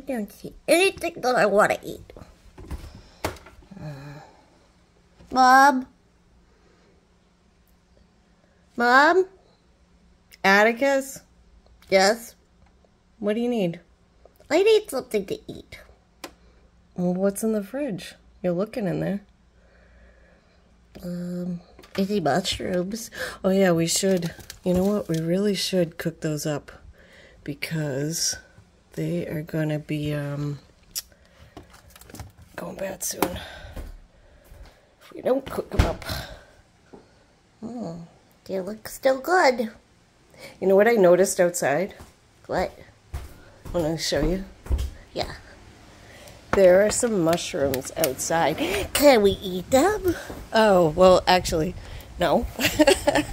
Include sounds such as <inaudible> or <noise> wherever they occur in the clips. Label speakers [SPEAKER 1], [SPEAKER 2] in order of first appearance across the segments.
[SPEAKER 1] don't see anything that I want to eat. Mom? Mom?
[SPEAKER 2] Atticus,
[SPEAKER 1] Yes?
[SPEAKER 2] what do you need?
[SPEAKER 1] I need something to eat.
[SPEAKER 2] Well, what's in the fridge? You're looking in there.
[SPEAKER 1] Um, any mushrooms?
[SPEAKER 2] Oh, yeah, we should. You know what? We really should cook those up because they are going to be um, going bad soon. If we don't cook them up.
[SPEAKER 1] They look still good.
[SPEAKER 2] You know what I noticed outside?
[SPEAKER 1] What?
[SPEAKER 2] I want to show you.
[SPEAKER 1] Yeah.
[SPEAKER 2] There are some mushrooms outside. <gasps>
[SPEAKER 1] Can we eat them?
[SPEAKER 2] Oh, well, actually, no.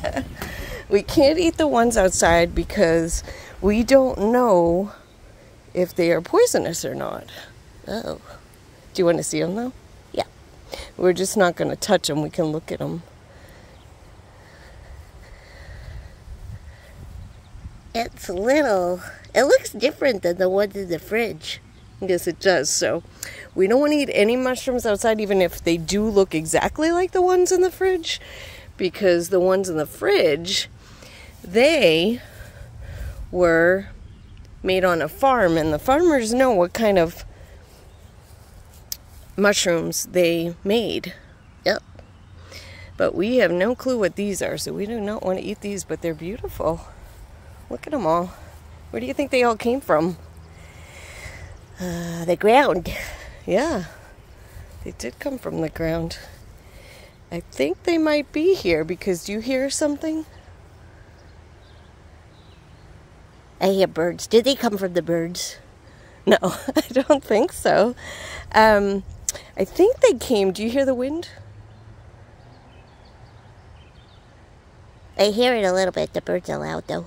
[SPEAKER 2] <laughs> we can't eat the ones outside because we don't know if they are poisonous or not.
[SPEAKER 1] Oh.
[SPEAKER 2] Do you want to see them though?
[SPEAKER 1] Yeah.
[SPEAKER 2] We're just not going to touch them. We can look at them.
[SPEAKER 1] It's little. It looks different than the ones in the fridge.
[SPEAKER 2] Yes, it does. So, we don't want to eat any mushrooms outside, even if they do look exactly like the ones in the fridge, because the ones in the fridge, they were made on a farm, and the farmers know what kind of mushrooms they made.
[SPEAKER 1] Yep.
[SPEAKER 2] But we have no clue what these are, so we do not want to eat these, but they're beautiful. Look at them all. Where do you think they all came from?
[SPEAKER 1] Uh, the ground.
[SPEAKER 2] Yeah, they did come from the ground. I think they might be here because do you hear something?
[SPEAKER 1] I hear birds. Did they come from the birds? <laughs>
[SPEAKER 2] No, <laughs> I don't think so. Um, I think they came. Do you hear the wind?
[SPEAKER 1] I hear it a little bit. The birds are loud though.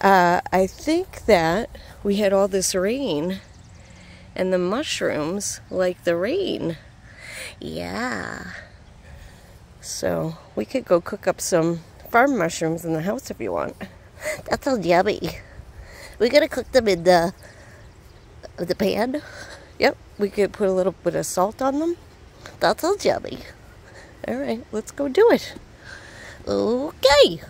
[SPEAKER 2] Uh, I think that we had all this rain and the mushrooms like the rain.
[SPEAKER 1] Yeah.
[SPEAKER 2] So we could go cook up some farm mushrooms in the house if you want.
[SPEAKER 1] That sounds yummy. We gotta cook them in the the pan.
[SPEAKER 2] Yep, we could put a little bit of salt on them.
[SPEAKER 1] That sounds yummy.
[SPEAKER 2] All right, let's go do it.
[SPEAKER 1] Okay.